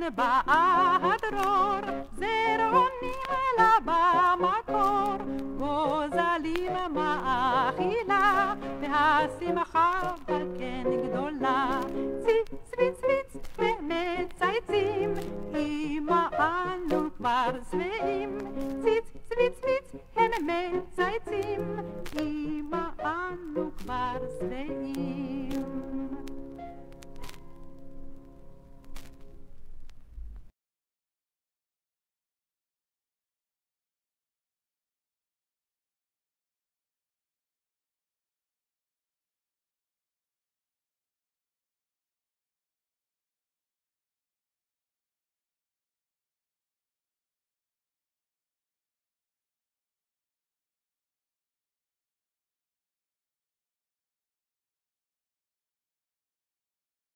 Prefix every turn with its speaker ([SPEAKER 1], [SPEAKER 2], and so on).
[SPEAKER 1] כן באה הדרור, זרעונים לה במקור, גוזלים מאכילה, והשמחה בכן גדולה. צי, צבי, צביץ, ומצייצים, אמא אנו כבר שבעים. ציץ, צביץ, צביץ, הם מצייצים, אמא אנו כבר שבעים.